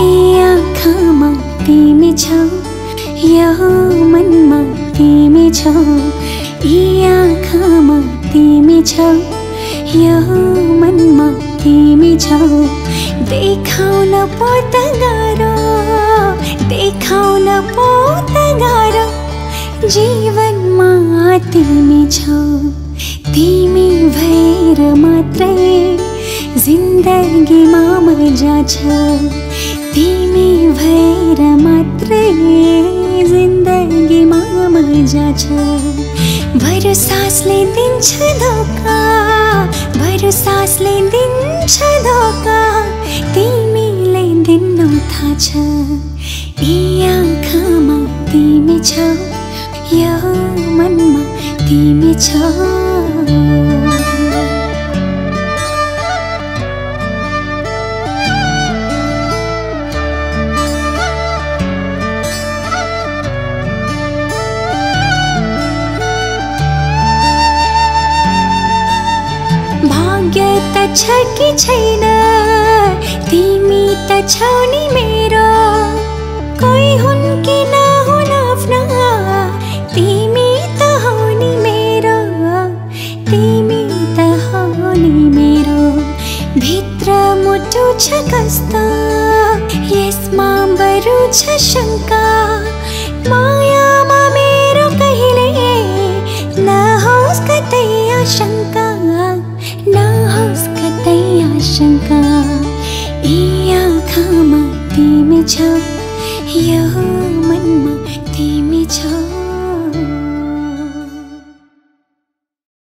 आँखामा तिमी छौ यो मनमा तिमी छौ यी आँखामा तिमी छौ यो मनमा तिमी छौ देखाउन पो त गाह्रो देखाउन पो त गाह्रो जीवनमा तिमी छौ तिमी भएर मात्रै जिन्दगीमा मजा छ मात्रै जिन्दगीमा मजा छ भर सासले दिन्छ धोका भर सासले दिन्छ धोका तिमीले दिनु थाहा छ यी आँखामा तिमी छौ यो मनमा तिमी छौ। त छ कि छैन। तिमी त छौ नि मेरो। कोही हुन् कि नहुन् आफ्ना तिमी त हौ नि मेरो। तिमी त हौ नि मेरो। भित्र मुटु छ कस्तो यसमा बरु छ शङ्का मायामा आशङ्का यी आँखामा तिमी छौ यो मनमा तिमी